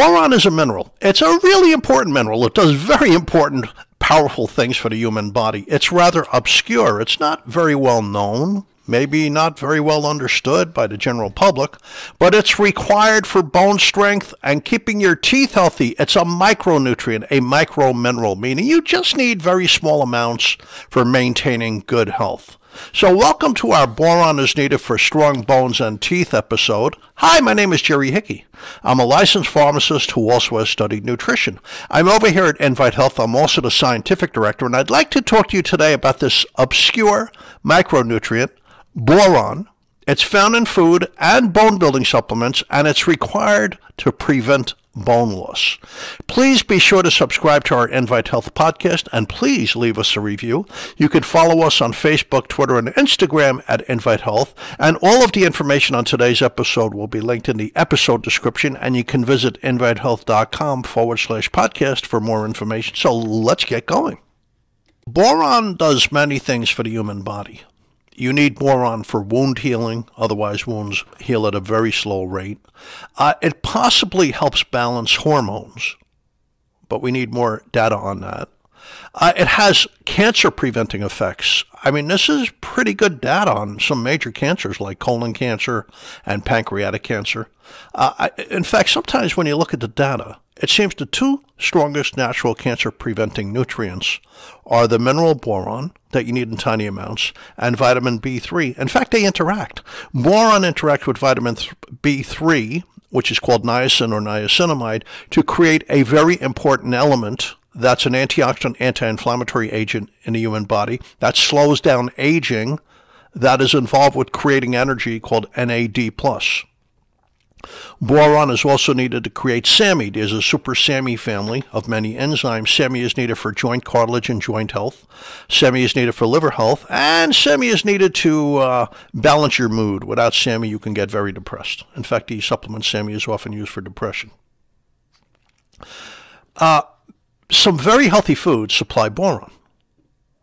Boron is a mineral. It's a really important mineral. It does very important, powerful things for the human body. It's rather obscure. It's not very well known maybe not very well understood by the general public, but it's required for bone strength and keeping your teeth healthy. It's a micronutrient, a micromineral, meaning you just need very small amounts for maintaining good health. So, welcome to our Boron is Needed for Strong Bones and Teeth episode. Hi, my name is Jerry Hickey. I'm a licensed pharmacist who also has studied nutrition. I'm over here at Invite Health. I'm also the scientific director, and I'd like to talk to you today about this obscure micronutrient boron. It's found in food and bone building supplements, and it's required to prevent bone loss. Please be sure to subscribe to our Invite Health podcast and please leave us a review. You can follow us on Facebook, Twitter, and Instagram at Invite Health. And all of the information on today's episode will be linked in the episode description. And you can visit invitehealth.com forward slash podcast for more information. So let's get going. Boron does many things for the human body. You need boron for wound healing, otherwise, wounds heal at a very slow rate. Uh, it possibly helps balance hormones, but we need more data on that. Uh, it has cancer preventing effects. I mean, this is pretty good data on some major cancers like colon cancer and pancreatic cancer. Uh, I, in fact, sometimes when you look at the data, it seems the two strongest natural cancer preventing nutrients are the mineral boron that you need in tiny amounts and vitamin B3. In fact, they interact. Boron interacts with vitamin B3, which is called niacin or niacinamide, to create a very important element that's an antioxidant, anti inflammatory agent in the human body that slows down aging, that is involved with creating energy called NAD. Boron is also needed to create SAMe. There's a super SAMe family of many enzymes. SAMe is needed for joint cartilage and joint health. SAMe is needed for liver health. And SAMe is needed to uh, balance your mood. Without SAMe, you can get very depressed. In fact, the supplement SAMe is often used for depression. Uh, some very healthy foods supply boron,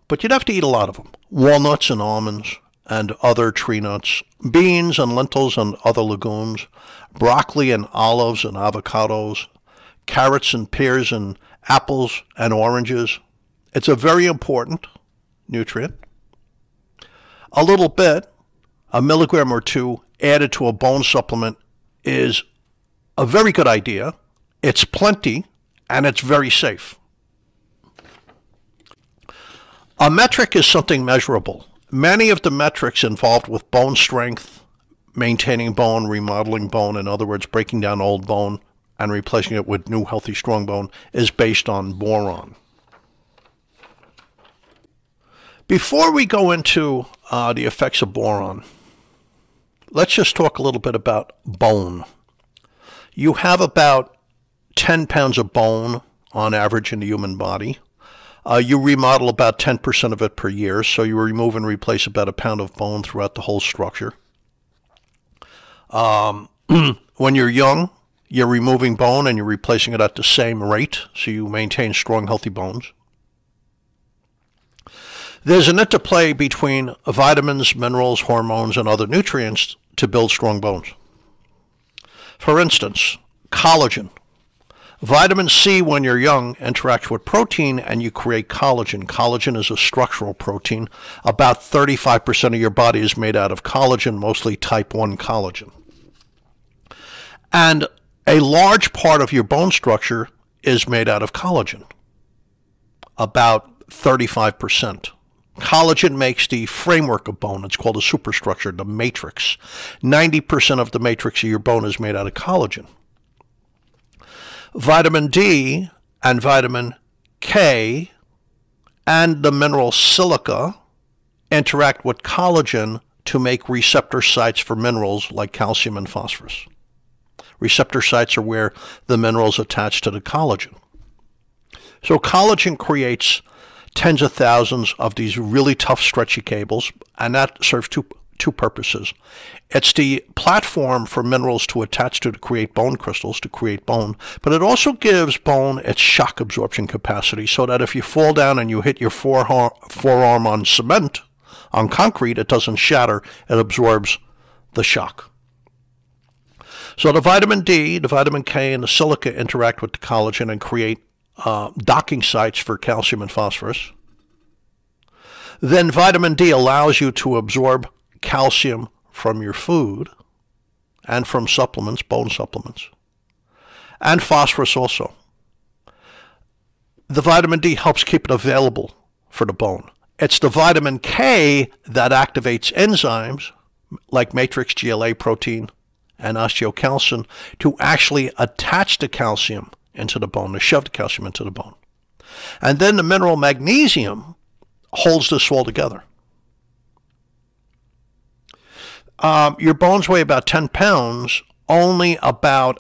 but you'd have to eat a lot of them. Walnuts and almonds, and other tree nuts, beans and lentils and other legumes, broccoli and olives and avocados, carrots and pears and apples and oranges. It's a very important nutrient. A little bit, a milligram or two added to a bone supplement is a very good idea. It's plenty and it's very safe. A metric is something measurable. Many of the metrics involved with bone strength, maintaining bone, remodeling bone, in other words, breaking down old bone and replacing it with new, healthy, strong bone, is based on boron. Before we go into uh, the effects of boron, let's just talk a little bit about bone. You have about 10 pounds of bone on average in the human body. Uh, you remodel about 10% of it per year, so you remove and replace about a pound of bone throughout the whole structure. Um, when you're young, you're removing bone and you're replacing it at the same rate, so you maintain strong, healthy bones. There's an interplay between vitamins, minerals, hormones, and other nutrients to build strong bones. For instance, collagen Vitamin C, when you're young, interacts with protein and you create collagen. Collagen is a structural protein. About 35% of your body is made out of collagen, mostly type 1 collagen. And a large part of your bone structure is made out of collagen, about 35%. Collagen makes the framework of bone. It's called a superstructure, the matrix. 90% of the matrix of your bone is made out of collagen. Vitamin D and vitamin K and the mineral silica interact with collagen to make receptor sites for minerals like calcium and phosphorus. Receptor sites are where the minerals attach to the collagen. So collagen creates tens of thousands of these really tough stretchy cables, and that serves two two purposes. It's the platform for minerals to attach to to create bone crystals, to create bone, but it also gives bone its shock absorption capacity so that if you fall down and you hit your forearm forearm on cement, on concrete, it doesn't shatter, it absorbs the shock. So the vitamin D, the vitamin K, and the silica interact with the collagen and create uh, docking sites for calcium and phosphorus. Then vitamin D allows you to absorb calcium from your food and from supplements, bone supplements, and phosphorus also. The vitamin D helps keep it available for the bone. It's the vitamin K that activates enzymes like matrix GLA protein and osteocalcin to actually attach the calcium into the bone, to shove the calcium into the bone. And then the mineral magnesium holds this all together. Um, your bones weigh about 10 pounds, only about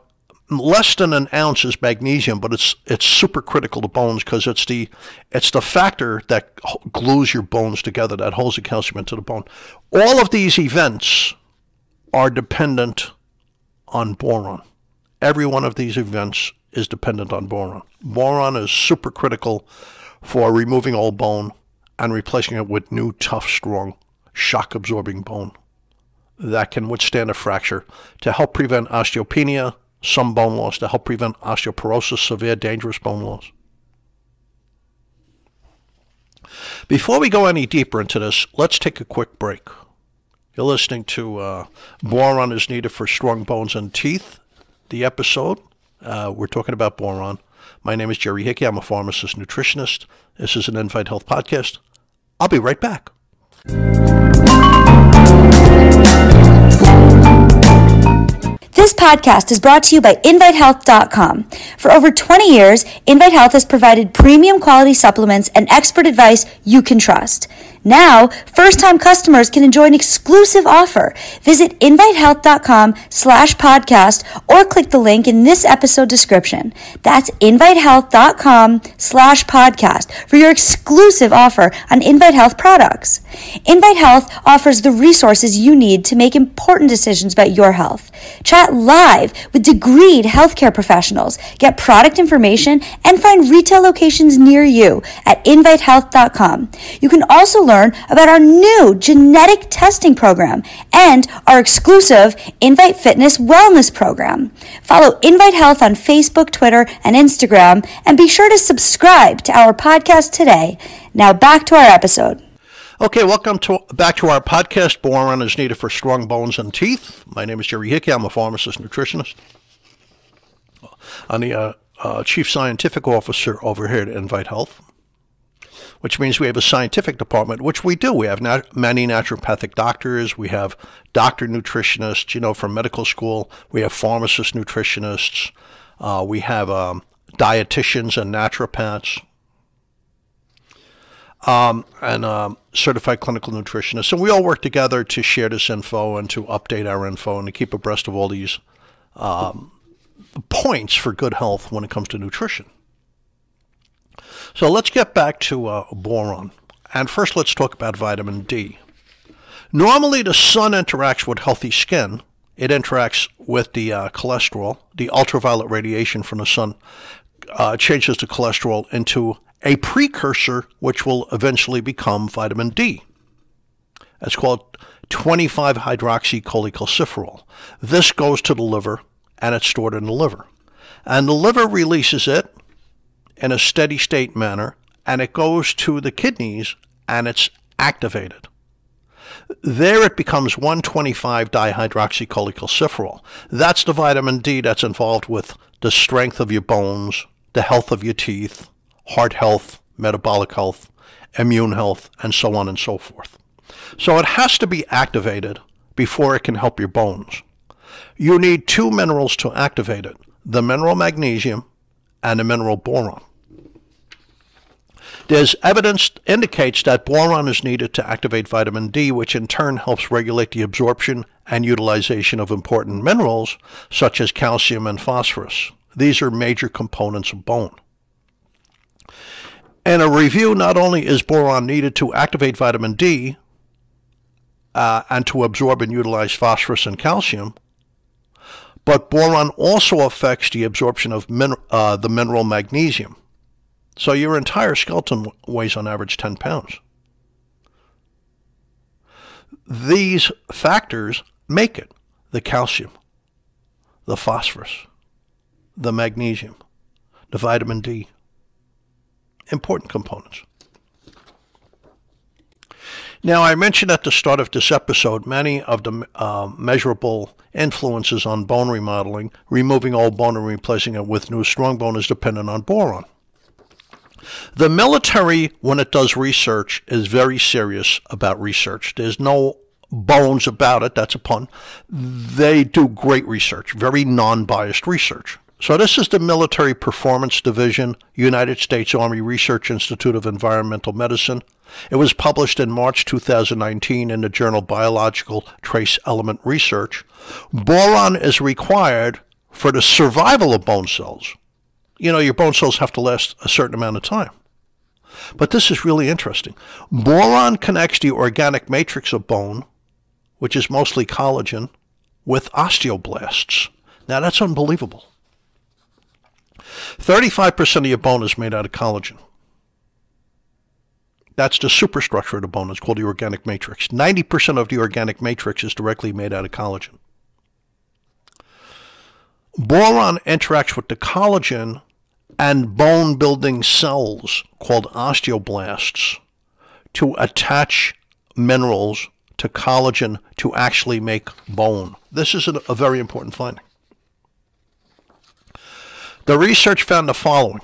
less than an ounce is magnesium, but it's it's super critical to bones because it's the it's the factor that glues your bones together that holds the calcium into the bone. All of these events are dependent on boron. Every one of these events is dependent on boron. Boron is super critical for removing old bone and replacing it with new, tough, strong, shock absorbing bone that can withstand a fracture to help prevent osteopenia, some bone loss, to help prevent osteoporosis, severe, dangerous bone loss. Before we go any deeper into this, let's take a quick break. You're listening to uh, Boron is Needed for Strong Bones and Teeth, the episode. Uh, we're talking about boron. My name is Jerry Hickey. I'm a pharmacist nutritionist. This is an Invite Health podcast. I'll be right back. Podcast is brought to you by InviteHealth.com. For over 20 years, Invite Health has provided premium quality supplements and expert advice you can trust. Now, first-time customers can enjoy an exclusive offer. Visit invitehealth.com slash podcast or click the link in this episode description. That's invitehealth.com slash podcast for your exclusive offer on Invite Health products. Invite Health offers the resources you need to make important decisions about your health. Chat live with degreed healthcare professionals, get product information, and find retail locations near you at invitehealth.com. You can also learn learn about our new genetic testing program and our exclusive Invite Fitness Wellness program. Follow Invite Health on Facebook, Twitter, and Instagram, and be sure to subscribe to our podcast today. Now back to our episode. Okay, welcome to back to our podcast. Boron is needed for strong bones and teeth. My name is Jerry Hickey. I'm a pharmacist nutritionist. I'm the uh, uh, chief scientific officer over here at Invite Health which means we have a scientific department, which we do. We have nat- many naturopathic doctors. We have doctor nutritionists, you know, from medical school. We have pharmacist nutritionists. Uh, we have um, dietitians and naturopaths. Um, and um, certified clinical nutritionists. And we all work together to share this info and to update our info and to keep abreast of all these um, points for good health when it comes to nutrition. So let's get back to uh, boron. And first, let's talk about vitamin D. Normally, the sun interacts with healthy skin. It interacts with the uh, cholesterol. The ultraviolet radiation from the sun uh, changes the cholesterol into a precursor, which will eventually become vitamin D. It's called 25 hydroxycholecalciferol. This goes to the liver and it's stored in the liver. And the liver releases it in a steady state manner and it goes to the kidneys and it's activated. There it becomes 125 dihydroxycholecalciferol. That's the vitamin D that's involved with the strength of your bones, the health of your teeth, heart health, metabolic health, immune health, and so on and so forth. So it has to be activated before it can help your bones. You need two minerals to activate it the mineral magnesium and the mineral boron. There's evidence indicates that boron is needed to activate vitamin D, which in turn helps regulate the absorption and utilization of important minerals such as calcium and phosphorus. These are major components of bone. In a review, not only is boron needed to activate vitamin D uh, and to absorb and utilize phosphorus and calcium, but boron also affects the absorption of min- uh, the mineral magnesium. So your entire skeleton weighs on average 10 pounds. These factors make it the calcium, the phosphorus, the magnesium, the vitamin D. Important components. Now, I mentioned at the start of this episode many of the uh, measurable influences on bone remodeling. Removing old bone and replacing it with new strong bone is dependent on boron. The military, when it does research, is very serious about research. There's no bones about it. That's a pun. They do great research, very non biased research. So, this is the Military Performance Division, United States Army Research Institute of Environmental Medicine. It was published in March 2019 in the journal Biological Trace Element Research. Boron is required for the survival of bone cells. You know, your bone cells have to last a certain amount of time. But this is really interesting. Boron connects the organic matrix of bone, which is mostly collagen, with osteoblasts. Now, that's unbelievable. 35% of your bone is made out of collagen. That's the superstructure of the bone. It's called the organic matrix. 90% of the organic matrix is directly made out of collagen. Boron interacts with the collagen and bone building cells called osteoblasts to attach minerals to collagen to actually make bone. This is a, a very important finding. The research found the following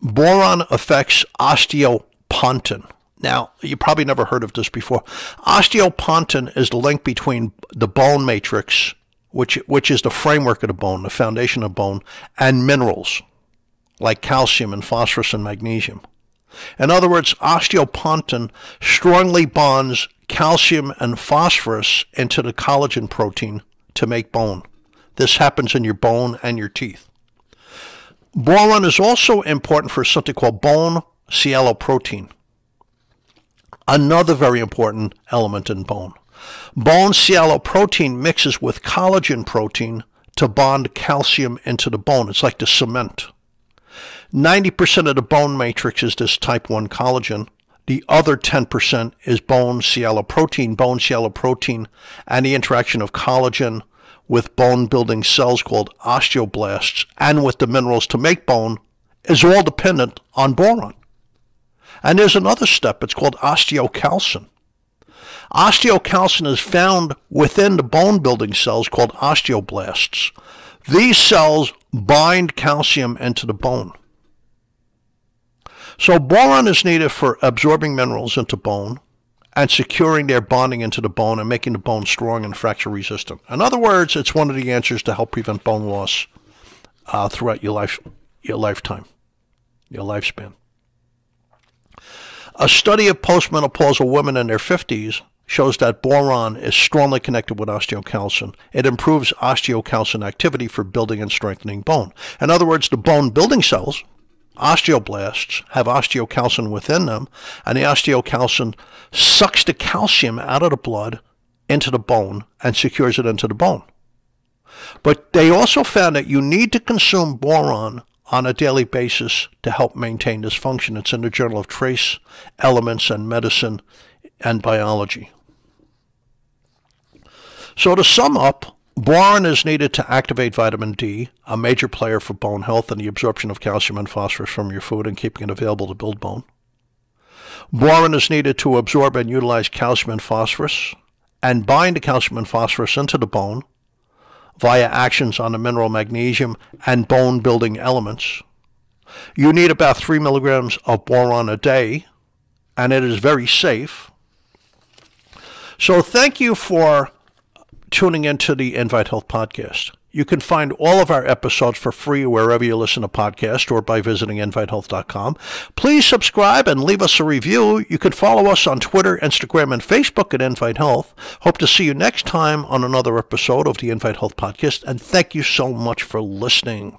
boron affects osteopontin. Now, you probably never heard of this before. Osteopontin is the link between the bone matrix, which, which is the framework of the bone, the foundation of bone, and minerals like calcium and phosphorus and magnesium. In other words, osteopontin strongly bonds calcium and phosphorus into the collagen protein to make bone. This happens in your bone and your teeth. Boron is also important for something called bone sialoprotein, another very important element in bone. Bone sialoprotein mixes with collagen protein to bond calcium into the bone. It's like the cement. 90% of the bone matrix is this type 1 collagen. The other 10% is bone sialoprotein, bone sialoprotein, and the interaction of collagen with bone building cells called osteoblasts and with the minerals to make bone is all dependent on boron. And there's another step, it's called osteocalcin. Osteocalcin is found within the bone building cells called osteoblasts. These cells bind calcium into the bone. So boron is needed for absorbing minerals into bone, and securing their bonding into the bone and making the bone strong and fracture resistant. In other words, it's one of the answers to help prevent bone loss uh, throughout your life, your lifetime, your lifespan. A study of postmenopausal women in their 50s shows that boron is strongly connected with osteocalcin. It improves osteocalcin activity for building and strengthening bone. In other words, the bone building cells, osteoblasts have osteocalcin within them, and the osteocalcin sucks the calcium out of the blood into the bone and secures it into the bone. But they also found that you need to consume boron on a daily basis to help maintain this function. It's in the Journal of Trace Elements and Medicine and Biology. So to sum up, Boron is needed to activate vitamin D, a major player for bone health and the absorption of calcium and phosphorus from your food and keeping it available to build bone. Boron is needed to absorb and utilize calcium and phosphorus and bind the calcium and phosphorus into the bone via actions on the mineral magnesium and bone building elements. You need about 3 milligrams of boron a day, and it is very safe. So, thank you for tuning into the Invite Health Podcast. You can find all of our episodes for free wherever you listen to podcasts or by visiting invitehealth.com. Please subscribe and leave us a review. You can follow us on Twitter, Instagram, and Facebook at Invite Health. Hope to see you next time on another episode of the Invite Health Podcast, and thank you so much for listening.